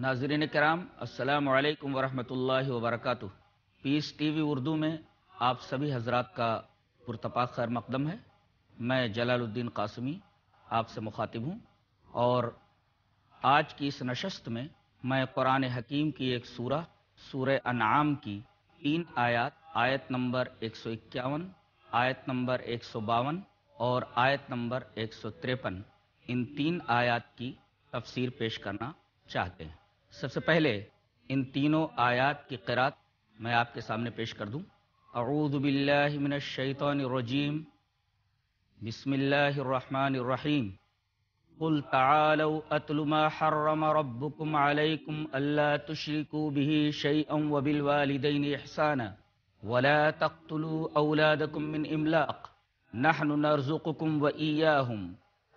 ناظرین کرام، السلام علیکم ورحمۃ اللہ وبرکاتہ۔ پیس ٹی وی اردو میں آپ سبھی حضرات کا پرتپاک خیر مقدم ہے۔ میں جلال الدین قاسمی آپ سے مخاطب ہوں اور آج کی اس نشست میں میں قرآن حکیم کی ایک سورہ سورہ انعام کی تین آیات، آیت نمبر ایک سو اکیاون، آیت نمبر ایک سو باون اور آیت نمبر ایک سو تریپن ان تین آیات کی تفسیر پیش کرنا چاہتے ہیں۔ سب سے پہلے ان تینوں آیات کی قرات میں آپ کے سامنے پیش کر دوں۔ اعوذ باللہ من الشیطان الرجیم۔ بسم اللہ الرحمن الرحیم۔ قل تعالوا اتل ما حرم ربكم عليكم الا تشركوا به شيئا وبالوالدين احسانا ولا تقتلوا اولادكم من املاق۔ نحن نرزقكم واياهم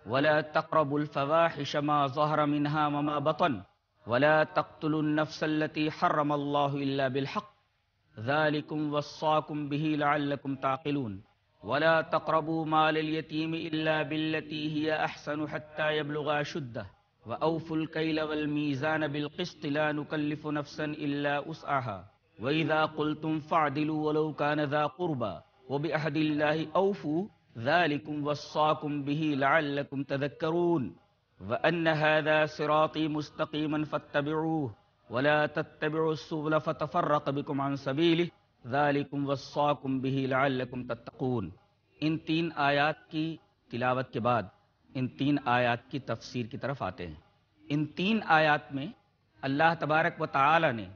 ولا تقربوا الفواحش ما ظهر منها وما بطن۔ ولا تقتلوا النفس التي حرم الله إلا بالحق. ذلكم وصاكم به لعلكم تعقلون. ولا تقربوا مال اليتيم إلا بالتي هي أحسن حتى يبلغ شده وأوفوا الكيل والميزان بالقسط لا نكلف نفسا إلا أسعها وإذا قلتم فاعدلوا ولو كان ذا قربا وبأحد الله أوفوا. ذلكم وصاكم به لعلكم تذكرون. وأن هذا صراطي مستقيما فاتبعوه ولا تتبعوا السبل فتفرق بكم عن سبيله ذلكم وصاكم به لعلكم تتقون۔ ان تین آیات کی تلاوت کے بعد ان تین آیات کی تفسیر کی طرف آتے ہیں۔ ان تین آیات میں اللہ تبارک و تعالی نے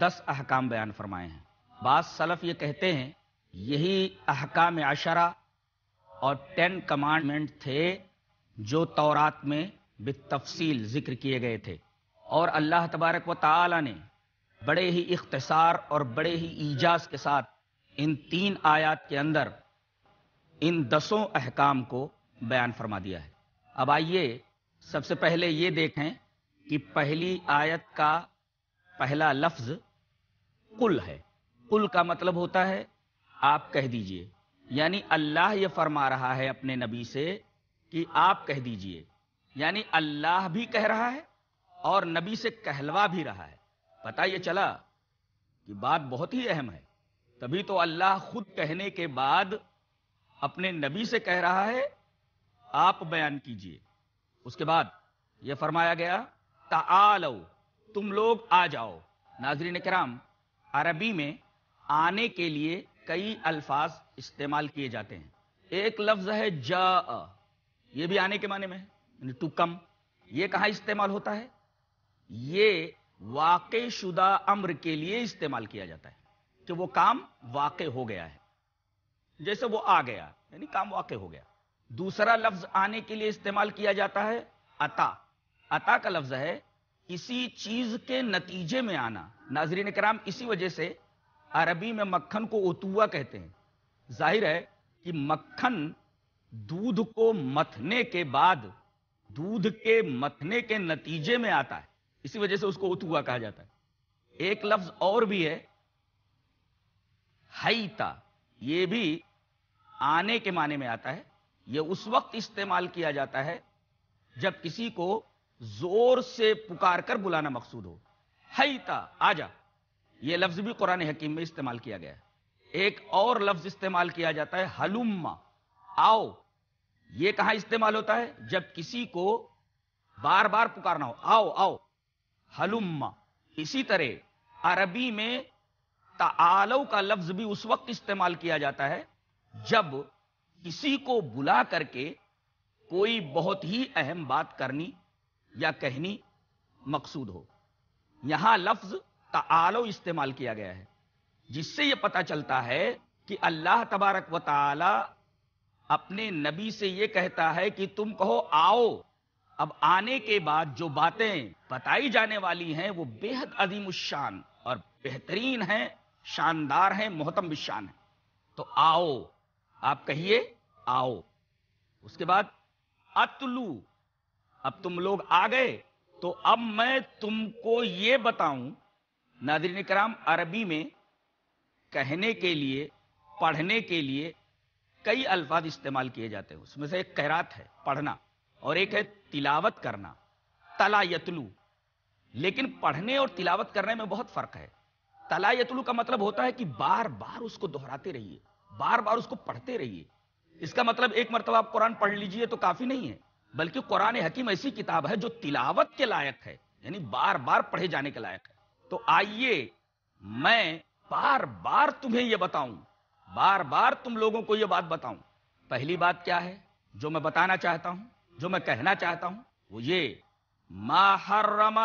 دس احکام بیان فرمائے ہیں۔ بعض سلف یہ کہتے ہیں، یہی احکام عشرہ اور ٹین کمانڈمنٹ تھے جو تورات میں بالتفصیل ذکر کیے گئے تھے۔ اور اللہ تبارک و تعالی نے بڑے ہی اختصار اور بڑے ہی ایجاز کے ساتھ ان تین آیات کے اندر ان دسوں احکام کو بیان فرما دیا ہے۔ اب آئیے سب سے پہلے یہ دیکھیں کہ پہلی آیت کا پہلا لفظ کل ہے۔ کل کا مطلب ہوتا ہے آپ کہہ دیجیے۔ یعنی اللہ یہ فرما رہا ہے اپنے نبی سے کہ آپ کہہ دیجیے۔ یعنی اللہ بھی کہہ رہا ہے اور نبی سے کہلوا بھی رہا ہے۔ پتا یہ چلا کہ بات بہت ہی اہم ہے۔ تبھی تو اللہ خود کہنے کے بعد اپنے نبی سے کہہ رہا ہے، آپ بیان کیجیے۔ اس کے بعد یہ فرمایا گیا، تعالو، تم لوگ آ جاؤ۔ ناظرین کرام، عربی میں آنے کے لیے کئی الفاظ استعمال کیے جاتے ہیں۔ ایک لفظ ہے جا یہ بھی آنے کے معنی میں ہے۔ یعنی ٹو کم، یہ کہاں استعمال ہوتا ہے؟ یہ واقع شدہ امر کے لیے استعمال کیا جاتا ہے کہ وہ کام واقع ہو گیا ہے۔ جیسے وہ آ گیا یعنی کام واقع ہو گیا۔ دوسرا لفظ آنے کے لیے استعمال کیا جاتا ہے اتا اتا کا لفظ ہے کسی چیز کے نتیجے میں آنا۔ ناظرین کرام، اسی وجہ سے عربی میں مکھن کو اتوا کہتے ہیں۔ ظاہر ہے کہ مکھن دودھ کو متھنے کے بعد دودھ کے متھنے کے نتیجے میں آتا ہے۔ اسی وجہ سے اس کو اتوا کہا جاتا ہے۔ ایک لفظ اور بھی ہے۔ ہیتا، یہ بھی آنے کے معنی میں آتا ہے۔ یہ اس وقت استعمال کیا جاتا ہے جب کسی کو زور سے پکار کر بلانا مقصود ہو۔ ہیتا آ جا یہ لفظ بھی قرآن حکیم میں استعمال کیا گیا ہے۔ ایک اور لفظ استعمال کیا جاتا ہے ہلوما آؤ یہ کہاں استعمال ہوتا ہے؟ جب کسی کو بار بار پکارنا ہو۔ آؤ آؤ۔ ہلوما اسی طرح عربی میں تعالو کا لفظ بھی اس وقت استعمال کیا جاتا ہے جب کسی کو بلا کر کے کوئی بہت ہی اہم بات کرنی یا کہنی مقصود ہو۔ یہاں لفظ تعالو استعمال کیا گیا ہے، جس سے یہ پتا چلتا ہے کہ اللہ تبارک و تعالی اپنے نبی سے یہ کہتا ہے کہ تم کہو، آؤ۔ اب آنے کے بعد جو باتیں بتائی جانے والی ہیں، وہ بے حد عظیم الشان اور بہترین ہیں، شاندار ہیں محتم بشان ہیں۔ تو آؤ، آپ کہیے، آؤ۔ اس کے بعد، اتلو۔ اب تم لوگ آ گئے۔ تو اب میں تم کو یہ بتاؤں، ناظرین کرام، عربی میں کہنے کے لیے، پڑھنے کے لیے کئی الفاظ استعمال کیے جاتے ہیں۔ اس میں سے ایک قیرات ہے، پڑھنا، اور ایک ہے تلاوت کرنا، تلا یتلو۔ لیکن پڑھنے اور تلاوت کرنے میں بہت فرق ہے۔ تلا یتلو کا مطلب ہوتا ہے کہ بار بار اس کو دہراتے رہیے، بار بار اس کو پڑھتے رہیے۔ اس کا مطلب ایک مرتبہ آپ قرآن پڑھ لیجیے تو کافی نہیں ہے، بلکہ قرآن حکیم ایسی کتاب ہے جو تلاوت کے لائق ہے یعنی بار بار پڑھے جانے کے لائق ہے۔ تو آئیے میں بار بار تمہیں یہ بتاؤں۔ بار بار تم لوگوں کو یہ بات بتاؤں۔ پہلی بات کیا ہے؟ جو میں بتانا چاہتا ہوں، جو میں کہنا چاہتا ہوں، وہ یہ، ما حرم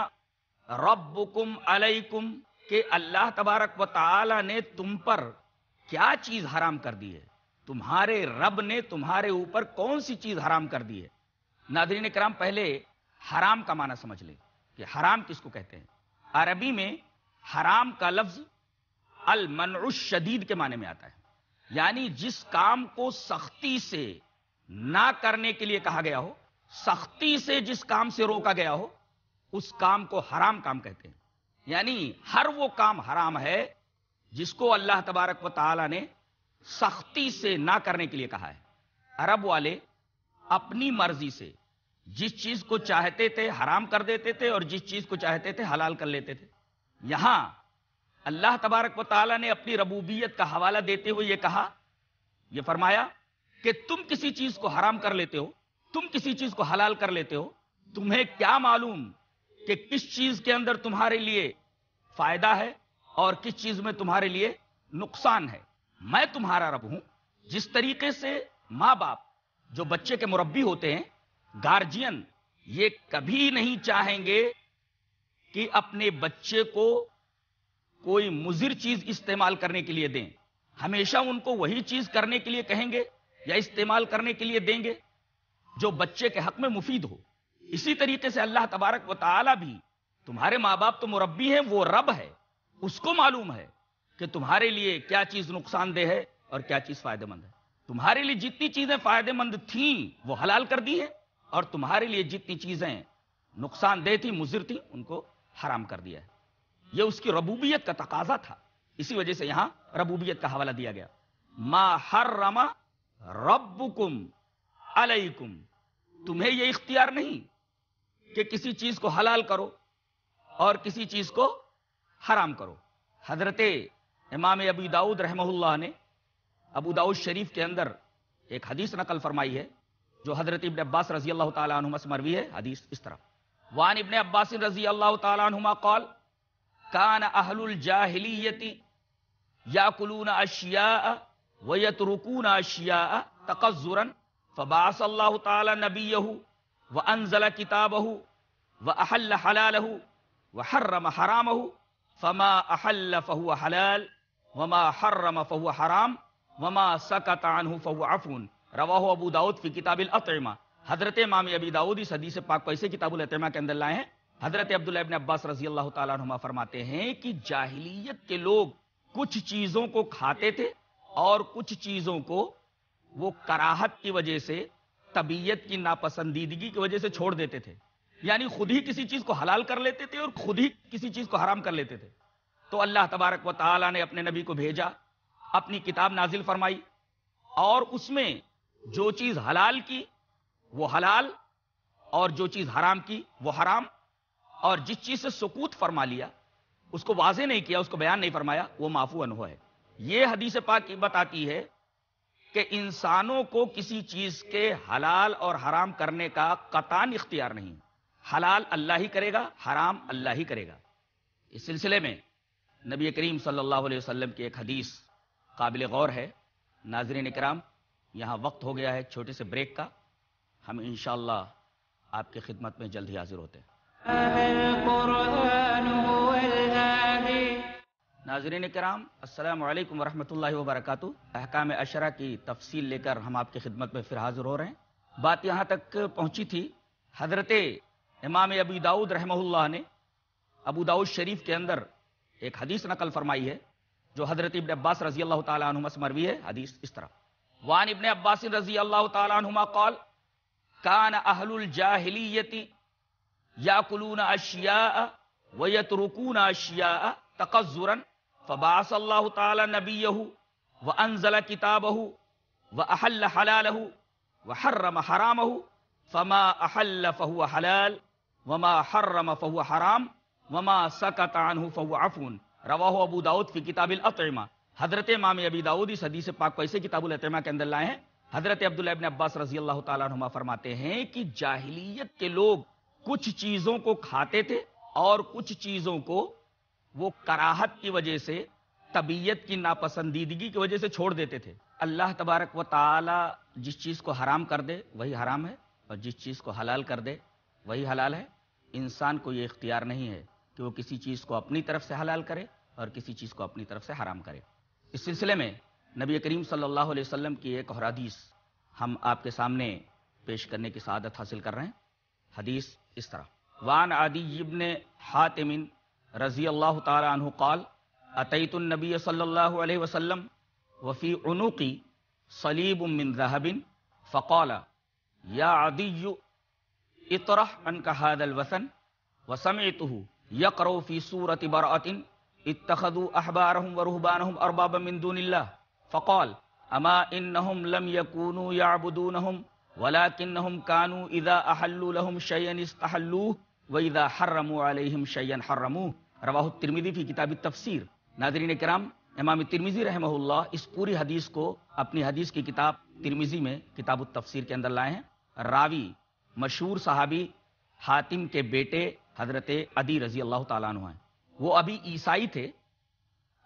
ربکم علیکم کہ اللہ تبارک و تعالی نے تم پر کیا چیز حرام کر دی ہے؟ تمہارے رب نے تمہارے اوپر کون سی چیز حرام کر دی ہے؟ ناظرین کرام، پہلے حرام کا معنی سمجھ لیں کہ حرام کس کو کہتے ہیں۔ عربی میں حرام کا لفظ المنع الشدید کے معنی میں آتا ہے۔ یعنی جس کام کو سختی سے نہ کرنے کے لیے کہا گیا ہو، سختی سے جس کام سے روکا گیا ہو، اس کام کو حرام کام کہتے ہیں۔ یعنی ہر وہ کام حرام ہے جس کو اللہ تبارک و تعالی نے سختی سے نہ کرنے کے لیے کہا ہے۔ عرب والے اپنی مرضی سے جس چیز کو چاہتے تھے حرام کر دیتے تھے اور جس چیز کو چاہتے تھے حلال کر لیتے تھے۔ یہاں اللہ تبارک و تعالیٰ نے اپنی ربوبیت کا حوالہ دیتے ہوئے یہ کہا، یہ فرمایا کہ تم کسی چیز کو حرام کر لیتے ہو، تم کسی چیز کو حلال کر لیتے ہو، تمہیں کیا معلوم کہ کس چیز کے اندر تمہارے لیے فائدہ ہے اور کس چیز میں تمہارے لیے نقصان ہے؟ میں تمہارا رب ہوں۔ جس طریقے سے ماں باپ جو بچے کے مربی ہوتے ہیں گارجین یہ کبھی نہیں چاہیں گے کہ اپنے بچے کو کوئی مضر چیز استعمال کرنے کے لیے دیں ہمیشہ ان کو وہی چیز کرنے کے لیے کہیں گے یا استعمال کرنے کے لیے دیں گے جو بچے کے حق میں مفید ہو اسی طریقے سے اللہ تبارک و تعالی بھی تمہارے ماں باپ تو مربی ہیں، وہ رب ہے، اس کو معلوم ہے کہ تمہارے لیے کیا چیز نقصان دہ ہے اور کیا چیز فائدہ مند ہے۔ تمہارے لیے جتنی چیزیں فائدہ مند تھیں، وہ حلال کر دی ہیں اور تمہارے لیے جتنی چیزیں نقصان دہ تھی مضر تھی ان کو حرام کر دیا ہے۔ یہ اس کی ربوبیت کا تقاضا تھا۔ اسی وجہ سے یہاں ربوبیت کا حوالہ دیا گیا۔ ما حرم ربکم علیکم۔ تمہیں یہ اختیار نہیں کہ کسی چیز کو حلال کرو اور کسی چیز کو حرام کرو۔ حضرت امام ابی داؤد رحمہ اللہ نے ابو داؤد شریف کے اندر ایک حدیث نقل فرمائی ہے، جو حضرت ابن عباس رضی اللہ تعالیٰ عنہما سے مروی ہے۔ حدیث اس طرح۔ وان ابن عباس رضی اللہ تعالیٰ عنہما قال کان اہل الجاہلیتی یا الجاہلیت یاکلون اشیاء ویترکون اشیاء تقذرا، فبعث اللہ تعالی نبی و انزل نبیہ وانزل کتابہ واحل حلالہ وحرم حرامہ فما احل فهو حلال، وما حرم فهو حرام، وما سکت عنہ فهو عفون رواہ ابو داود فی کتاب الاطعمہ حضرت امام ابی داود اس حدیث پاک کو ایسے کتاب الاطعمہ کے اندر لائے ہیں حضرت عبداللہ ابن عباس رضی اللہ تعالیٰ عنہ فرماتے ہیں کہ جاہلیت کے لوگ کچھ چیزوں کو کھاتے تھے اور کچھ چیزوں کو وہ کراہت کی وجہ سے، طبیعت کی ناپسندیدگی کی وجہ سے چھوڑ دیتے تھے۔ یعنی خود ہی کسی چیز کو حلال کر لیتے تھے اور خود ہی کسی چیز کو حرام کر لیتے تھے۔ تو اللہ تبارک و تعالیٰ نے اپنے نبی کو بھیجا، اپنی کتاب نازل فرمائی اور اس میں جو چیز حلال کی وہ حلال اور جو چیز حرام کی وہ حرام اور جس چیز سے سکوت فرما لیا، اس کو واضح نہیں کیا، اس کو بیان نہیں فرمایا، وہ معفو انہو ہے۔ یہ حدیث پاک بتاتی ہے کہ انسانوں کو کسی چیز کے حلال اور حرام کرنے کا قطان اختیار نہیں۔ حلال اللہ ہی کرے گا، حرام اللہ ہی کرے گا۔ اس سلسلے میں نبی کریم صلی اللہ علیہ وسلم کی ایک حدیث قابل غور ہے۔ ناظرین اکرام یہاں وقت ہو گیا ہے چھوٹے سے بریک کا۔ ہم انشاءاللہ آپ کی خدمت میں جلد ہی حاضر ہوتے ہیں۔ ناظرین کرام، السلام علیکم ورحمۃ اللہ وبرکاتہ۔ احکام اشرا کی تفصیل لے کر ہم آپ کی خدمت میں پھر حاضر ہو رہے ہیں۔ بات یہاں تک پہنچی تھی، حضرت امام ابی داود رحمہ اللہ نے ابو داؤد شریف کے اندر ایک حدیث نقل فرمائی ہے، جو حضرت ابن عباس رضی اللہ تعالیٰ عنہ سے مروی ہے۔ حدیث اس طرح۔ وان ابن عباس رضی اللہ تعالیٰ عنہما قال، کان اہل یا الجاہلیت یاکلون اشیاء ویترکون اشیاء تقذرا فبعث اللہ تعالی نبیہ وانزل کتابہ واحل حلالہ وحرم حرامہ فما احل فهو حلال وما حرم فهو حرام وما سکت عنہ فهو عفو. رواہ ابو داؤد فی کتاب الاطعمہ. حضرت امام ابی داؤد اس حدیث پاک کو ایسے کتاب الاطعمہ کے اندر لائے ہیں، حضرت عبداللہ ابن عباس رضی اللہ تعالیٰ عنہ فرماتے ہیں کہ جاہلیت کے لوگ کچھ چیزوں کو کھاتے تھے اور کچھ چیزوں کو وہ کراہت کی وجہ سے، طبیعت کی ناپسندیدگی کی وجہ سے چھوڑ دیتے تھے۔ اللہ تبارک و تعالی جس چیز کو حرام کر دے، وہی حرام ہے، اور جس چیز کو حلال کر دے، وہی حلال ہے۔ انسان کو یہ اختیار نہیں ہے کہ وہ کسی چیز کو اپنی طرف سے حلال کرے اور کسی چیز کو اپنی طرف سے حرام کرے۔ اس سلسلے میں نبی کریم صلی اللہ علیہ وسلم کی ایک اور حدیث ہم آپ کے سامنے پیش کرنے کی سعادت حاصل کر رہے ہیں۔ حدیث اس طرح وان عدی ابن حاتم رضی اللہ تعالی عنہ قال اتیت النبی صلی اللہ علیہ وسلم وفی عنقی صلیب من ذهب فقال یا عدی اطرح عنك هذا الوثن. وسمعته يقرأ في سورة براءة اتخذوا أحبارهم ورهبانهم أربابا من دون الله. فقال أما إنهم لم يكونوا يعبدونهم ولكنهم كانوا اذا احلوا لهم شيئا استحلوه واذا حرموا عليهم شيئا حرموه. رواه الترمذي في كتاب التفسير. ناظرین کرام، امام ترمیزی رحمہ اللہ اس پوری حدیث کو اپنی حدیث کی کتاب ترمیزی میں کتاب التفسیر کے اندر لائے ہیں۔ راوی، مشہور صحابی حاتم کے بیٹے حضرت عدی رضی اللہ تعالیٰ عنہ ہیں۔ وہ ابھی عیسائی تھے۔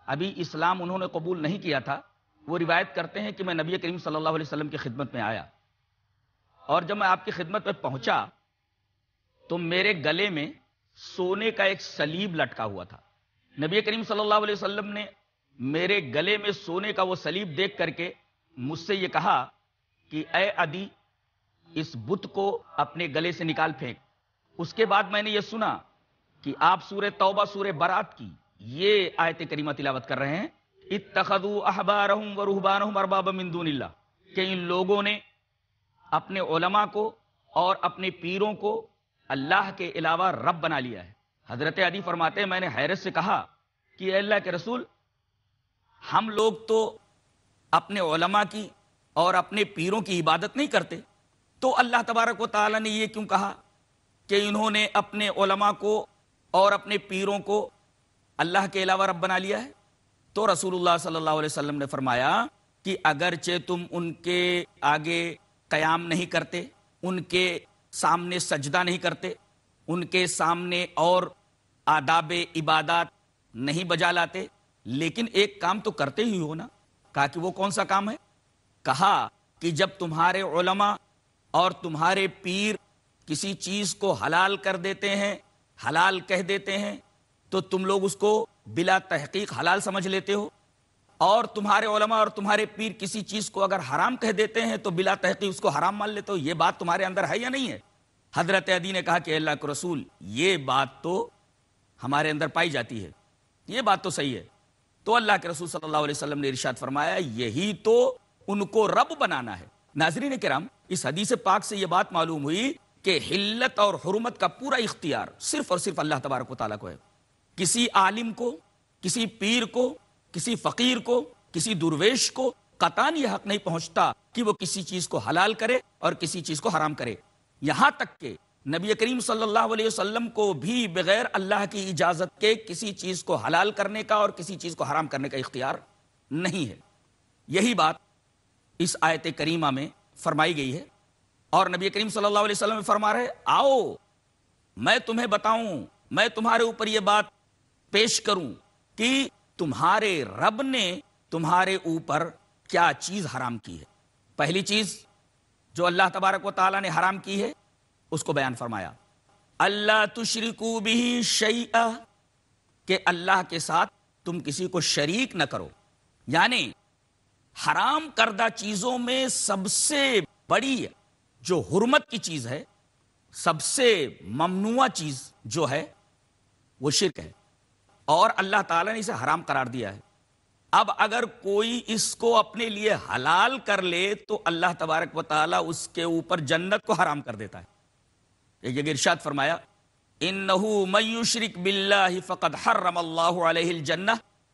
ابھی اسلام انہوں نے قبول نہیں کیا تھا۔ وہ روایت کرتے ہیں کہ میں نبی کریم صلی اللہ علیہ وسلم کی خدمت میں آیا۔ اور جب میں آپ کی خدمت میں پہنچا تو میرے گلے میں سونے کا ایک سلیب لٹکا ہوا تھا۔ نبی کریم صلی اللہ علیہ وسلم نے میرے گلے میں سونے کا وہ سلیب دیکھ کر کے مجھ سے یہ کہا کہ اے ادی اس بت کو اپنے گلے سے نکال پھینک۔ اس کے بعد میں نے یہ سنا کہ آپ سورہ توبہ، سورہ برات کی یہ آیت کریمہ تلاوت کر رہے ہیں۔ اتخذوا احبارهم ورهبانهم اربابا من دون اللہ، کہ ان لوگوں نے اپنے علماء کو اور اپنے پیروں کو اللہ کے علاوہ رب بنا لیا ہے۔ حضرت عدی فرماتے ہیں، میں نے حیرت سے کہا کہ اے اللہ کے رسول، ہم لوگ تو اپنے علماء کی اور اپنے پیروں کی عبادت نہیں کرتے۔ تو اللہ تبارک و تعالی نے یہ کیوں کہا کہ انہوں نے اپنے علماء کو اور اپنے پیروں کو اللہ کے علاوہ رب بنا لیا ہے؟ تو رسول اللہ صلی اللہ علیہ وسلم نے فرمایا کہ اگرچہ تم ان کے آگے قیام نہیں کرتے، ان کے سامنے سجدہ نہیں کرتے، ان کے سامنے اور آداب عبادات نہیں بجا لاتے۔ لیکن ایک کام تو کرتے ہی ہو نا۔ کہا کہ وہ کون سا کام ہے؟ کہا کہ جب تمہارے علماء اور تمہارے پیر کسی چیز کو حلال کر دیتے ہیں، حلال کہہ دیتے ہیں، تو تم لوگ اس کو بلا تحقیق حلال سمجھ لیتے ہو۔ اور تمہارے علماء اور تمہارے پیر کسی چیز کو اگر حرام کہہ دیتے ہیں تو بلا تحقیق اس کو حرام مان لیتے ہو، یہ بات تمہارے اندر ہے یا نہیں ہے؟ حضرت عدی نے کہا کہ اللہ کو رسول، یہ بات تو ہمارے اندر پائی جاتی ہے۔ یہ بات تو صحیح ہے۔ تو اللہ کے رسول صلی اللہ علیہ وسلم نے ارشاد فرمایا، یہی تو ان کو رب بنانا ہے۔ ناظرین کرام، اس حدیث پاک سے یہ بات معلوم ہوئی کہ حلت اور حرمت کا پورا اختیار صرف اور صرف اللہ تبارک و تعالیٰ کو ہے۔ کسی عالم کو، کسی پیر کو کسی فقیر کو، کسی درویش کو قطان یہ حق نہیں پہنچتا کہ وہ کسی چیز کو حلال کرے اور کسی چیز کو حرام کرے۔ یہاں تک کہ نبی کریم صلی اللہ علیہ وسلم کو بھی بغیر اللہ کی اجازت کے کسی چیز کو حلال کرنے کا اور کسی چیز کو حرام کرنے کا اختیار نہیں ہے۔ یہی بات اس آیت کریمہ میں فرمائی گئی ہے۔ اور نبی کریم صلی اللہ علیہ وسلم میں فرما رہے آؤ، میں تمہیں بتاؤں، میں تمہارے اوپر یہ بات پیش کروں کہ تمہارے رب نے تمہارے اوپر کیا چیز حرام کی ہے؟ پہلی چیز جو اللہ تبارک و تعالیٰ نے حرام کی ہے، اس کو بیان فرمایا۔ اللہ تشرکو بھی شیئا، کہ اللہ کے ساتھ تم کسی کو شریک نہ کرو۔ یعنی حرام کردہ چیزوں میں سب سے بڑی جو حرمت کی چیز ہے، سب سے ممنوع چیز جو ہے، وہ شرک ہے۔ اور اللہ تعالیٰ نے اسے حرام قرار دیا ہے۔ اب اگر کوئی اس کو اپنے لیے حلال کر لے تو اللہ تبارک و تعالیٰ اس کے اوپر جنت کو حرام کر دیتا ہے۔ ایک جگہ ارشاد فرمایا، انہو من یشرک باللہ فقد حرم اللہ علیہ الجنہ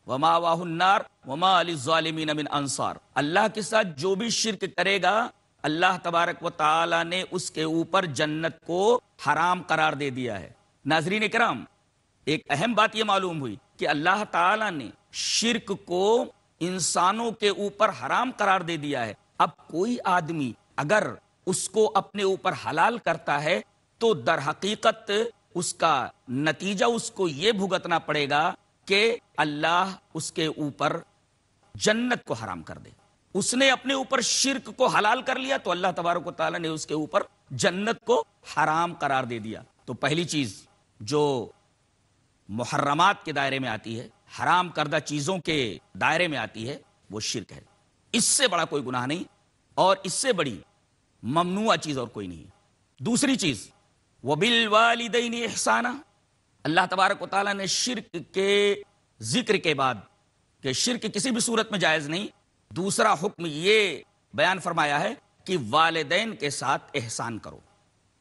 وما واہ النار وما للظالمین من انصار۔ اللہ کے ساتھ جو بھی شرک کرے گا، اللہ تبارک و تعالی نے اس کے اوپر جنت کو حرام قرار دے دیا ہے۔ ناظرین کرام ایک اہم بات یہ معلوم ہوئی کہ اللہ تعالی نے شرک کو انسانوں کے اوپر حرام قرار دے دیا ہے۔ اب کوئی آدمی اگر اس کو اپنے اوپر حلال کرتا ہے تو در حقیقت اس کا نتیجہ اس کو یہ بھگتنا پڑے گا کہ اللہ اس کے اوپر جنت کو حرام کر دے۔ اس نے اپنے اوپر شرک کو حلال کر لیا تو اللہ تبارک و تعالیٰ نے اس کے اوپر جنت کو حرام قرار دے دیا۔ تو پہلی چیز جو محرمات کے دائرے میں آتی ہے، حرام کردہ چیزوں کے دائرے میں آتی ہے، وہ شرک ہے۔ اس سے بڑا کوئی گناہ نہیں اور اس سے بڑی ممنوع چیز اور کوئی نہیں دوسری چیز وہ بل والدین احسانہ اللہ تبارک و تعالیٰ نے شرک کے ذکر کے بعد کہ شرک کسی بھی صورت میں جائز نہیں۔ دوسرا حکم یہ بیان فرمایا ہے کہ والدین کے ساتھ احسان کرو۔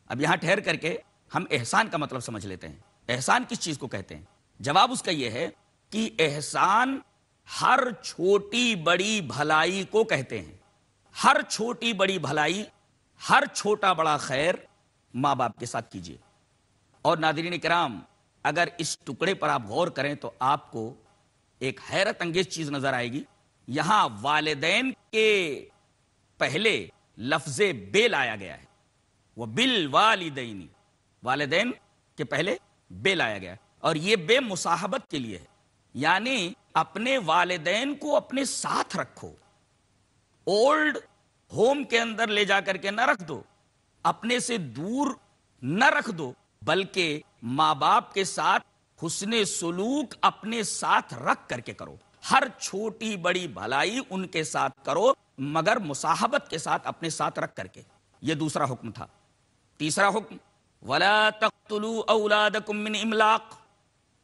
اب یہاں ٹھہر کر کے ہم احسان کا مطلب سمجھ لیتے ہیں۔ احسان کس چیز کو کہتے ہیں؟ جواب اس کا یہ ہے کہ احسان ہر چھوٹی بڑی بھلائی کو کہتے ہیں۔ ہر چھوٹی بڑی بھلائی، ہر چھوٹا بڑا خیر ماں باپ کے ساتھ کیجیے۔ اور ناظرین کرام، اگر اس ٹکڑے پر آپ غور کریں تو آپ کو ایک حیرت انگیز چیز نظر آئے گی۔ یہاں والدین کے پہلے لفظ بے لایا گیا ہے۔ وہ بل والدینی والدین کے پہلے بے لایا گیا اور یہ بے مصاحبت کے لیے ہے۔ یعنی اپنے والدین کو اپنے ساتھ رکھو۔ اولڈ ہوم کے اندر لے جا کر کے نہ رکھ دو۔ اپنے سے دور نہ رکھ دو، بلکہ ماں باپ کے ساتھ حسن سلوک اپنے ساتھ رکھ کر کے کرو۔ ہر چھوٹی بڑی بھلائی ان کے ساتھ کرو، مگر مصاحبت کے ساتھ اپنے ساتھ رکھ کر کے۔ یہ دوسرا حکم تھا۔ تیسرا حکم ولا تقتلوا اولادکم من املاق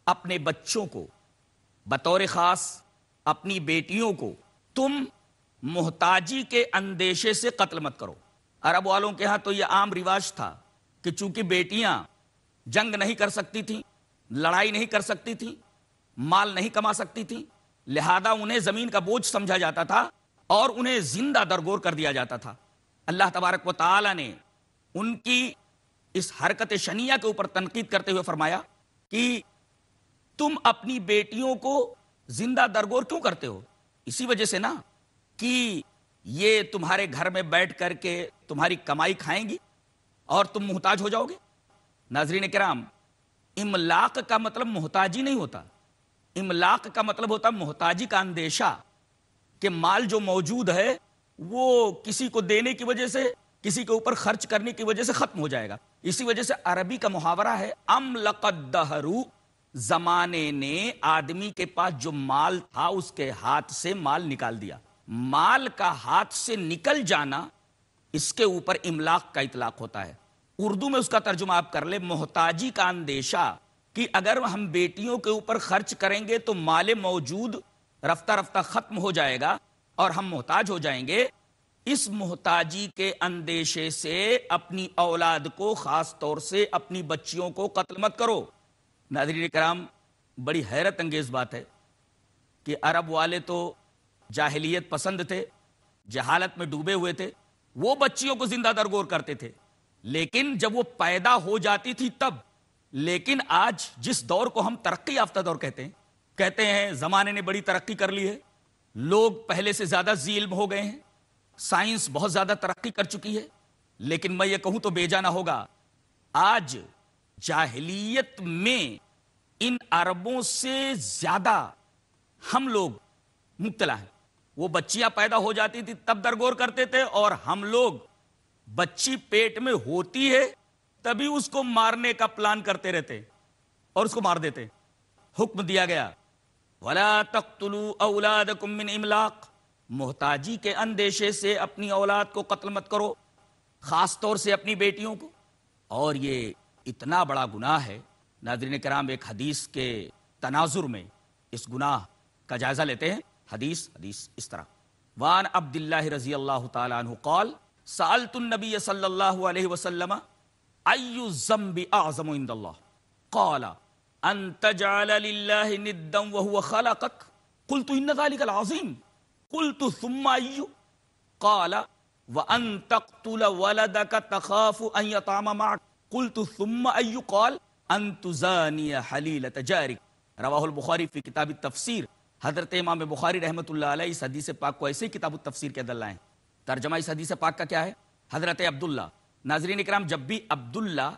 اپنے بچوں کو، بطور خاص اپنی بیٹیوں کو تم محتاجی کے اندیشے سے قتل مت کرو۔ عرب والوں کے ہاں تو یہ عام رواج تھا کہ چونکہ بیٹیاں جنگ نہیں کر سکتی تھیں، لڑائی نہیں کر سکتی تھیں، مال نہیں کما سکتی تھیں، لہذا انہیں زمین کا بوجھ سمجھا جاتا تھا اور انہیں زندہ درگور کر دیا جاتا تھا۔ اللہ تبارک و تعالی نے ان کی اس حرکت شنیہ کے اوپر تنقید کرتے ہوئے فرمایا کہ تم اپنی بیٹیوں کو زندہ درگور کیوں کرتے ہو؟ اسی وجہ سے نا کہ یہ تمہارے گھر میں بیٹھ کر کے تمہاری کمائی کھائیں گی اور تم محتاج ہو جاؤ گے؟ ناظرین کرام، املاق کا مطلب محتاجی نہیں ہوتا۔ املاق کا مطلب ہوتا محتاجی کا اندیشہ کہ مال جو موجود ہے وہ کسی کو دینے کی وجہ سے کسی کے اوپر خرچ کرنے کی وجہ سے ختم ہو جائے گا۔ اسی وجہ سے عربی کا محاورہ ہے، ام لقد دہرو، زمانے نے آدمی کے پاس جو مال تھا، اس کے ہاتھ سے مال نکال دیا۔ مال کا ہاتھ سے نکل جانا اس کے اوپر املاق کا اطلاق ہوتا ہے۔ اردو میں اس کا ترجمہ آپ کر لیں، محتاجی کا اندیشہ کہ اگر ہم بیٹیوں کے اوپر خرچ کریں گے تو مال موجود رفتہ رفتہ ختم ہو جائے گا اور ہم محتاج ہو جائیں گے۔ اس محتاجی کے اندیشے سے اپنی اولاد کو خاص طور سے اپنی بچیوں کو قتل مت کرو۔ ناظرین کرام، بڑی حیرت انگیز بات ہے کہ عرب والے تو جاہلیت پسند تھے، جہالت میں ڈوبے ہوئے تھے، وہ بچیوں کو زندہ درگور کرتے تھے۔ لیکن جب وہ پیدا ہو جاتی تھی تب، لیکن آج جس دور کو ہم ترقی یافتہ دور کہتے ہیں کہتے ہیں زمانے نے بڑی ترقی کر لی ہے، لوگ پہلے سے زیادہ ظلم ہو گئے ہیں۔ سائنس بہت زیادہ ترقی کر چکی ہے، لیکن میں یہ کہوں تو بے جانا ہوگا، آج جاہلیت میں ان عربوں سے زیادہ ہم لوگ مبتلا ہیں۔ وہ بچیاں پیدا ہو جاتی تھی، تب درگور کرتے تھے اور ہم لوگ بچی پیٹ میں ہوتی ہے، تبھی اس کو مارنے کا پلان کرتے رہتے اور اس کو مار دیتے۔ حکم دیا گیا، ولا اولادکم من املاق محتاجی کے اندیشے سے اپنی اولاد کو قتل مت کرو، خاص طور سے اپنی بیٹیوں کو۔ اور یہ اتنا بڑا گناہ ہے، ناظرین کرام، ایک حدیث کے تناظر میں اس گناہ کا جائزہ لیتے ہیں۔ حدیث حدیث اس طرح۔ وان عبد اللہ رضی اللہ تعالیٰ عنہ قال سالت النبی صلی اللہ علیہ وسلم ایو الزنب اعظم عند اللہ؟ قال، ان تجعل للہ ندا وهو خلقك قلت، ان ذلك العظیم. قلت ثم ایو قال وان تقتل ولدك تخاف ان يطعم معك. قلت ثم أي قال ان تزانی حلیلت جارک رواہ البخاری فی کتاب التفسیر حضرت امام بخاری رحمۃ اللہ علیہ اس حدیث پاک کو ایسے کتاب التفسیر کے دل لائیں ترجمہ اس حدیث پاک کا کیا ہے؟ حضرت عبداللہ۔ ناظرین اکرام، جب بھی عبداللہ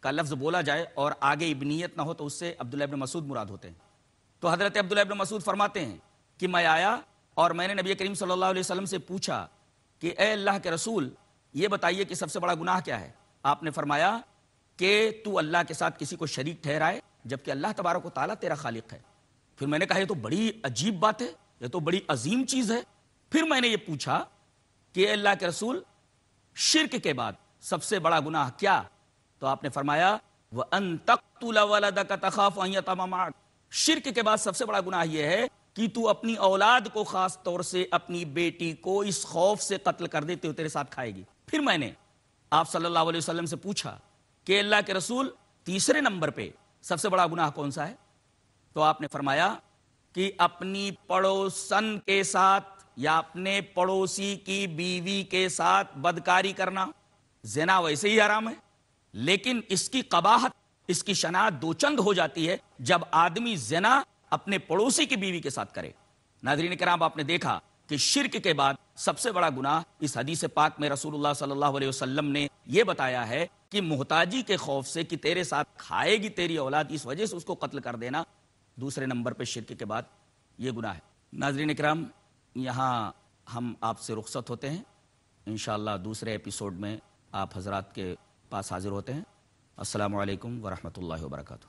کا لفظ بولا جائے اور آگے ابنیت نہ ہو تو اس سے عبداللہ ابن مسعود مراد ہوتے ہیں۔ تو حضرت عبداللہ ابن مسعود فرماتے ہیں کہ میں آیا اور میں نے نبی کریم صلی اللہ علیہ وسلم سے پوچھا کہ اے اللہ کے رسول، یہ بتائیے کہ سب سے بڑا گناہ کیا ہے؟ آپ نے فرمایا کہ تو اللہ کے ساتھ کسی کو شریک ٹھہرائے، جبکہ اللہ تبارک و تعالیٰ تیرا خالق ہے۔ پھر میں نے کہا، یہ تو بڑی عجیب بات ہے، یہ تو بڑی عظیم چیز ہے۔ پھر میں نے یہ پوچھا کہ اے اللہ کے رسول، شرک کے بعد سب سے بڑا گناہ کیا؟ تو آپ نے فرمایا وہ ان تک کا تخاف شرک کے بعد سب سے بڑا گناہ یہ ہے کہ تو اپنی اولاد کو خاص طور سے اپنی بیٹی کو اس خوف سے قتل کر دیتے ہو تیرے ساتھ کھائے گی۔ پھر میں نے آپ صلی اللہ علیہ وسلم سے پوچھا کہ اللہ کے رسول تیسرے نمبر پہ سب سے بڑا گناہ کون سا ہے؟ تو آپ نے فرمایا کہ اپنی پڑوسن کے ساتھ یا اپنے پڑوسی کی بیوی کے ساتھ بدکاری کرنا زنا ویسے ہی حرام ہے، لیکن اس کی قباحت، اس کی شناخت دو چند ہو جاتی ہے۔ جب آدمی زنا اپنے پڑوسی کی بیوی کے ساتھ کرے۔ ناظرین کرام، آپ نے دیکھا کہ شرک کے بعد سب سے بڑا گناہ اس حدیث پاک میں رسول اللہ صلی اللہ علیہ وسلم نے یہ بتایا ہے کہ محتاجی کے خوف سے کہ تیرے ساتھ کھائے گی تیری اولاد، اس وجہ سے اس کو قتل کر دینا۔ دوسرے نمبر پہ شرک کے بعد یہ گناہ ہے۔ ناظرین اکرام یہاں ہم آپ سے رخصت ہوتے ہیں۔ انشاءاللہ دوسرے ایپیسوڈ میں آپ حضرات کے پاس حاضر ہوتے ہیں۔ السلام علیکم ورحمۃ اللہ وبرکاتہ۔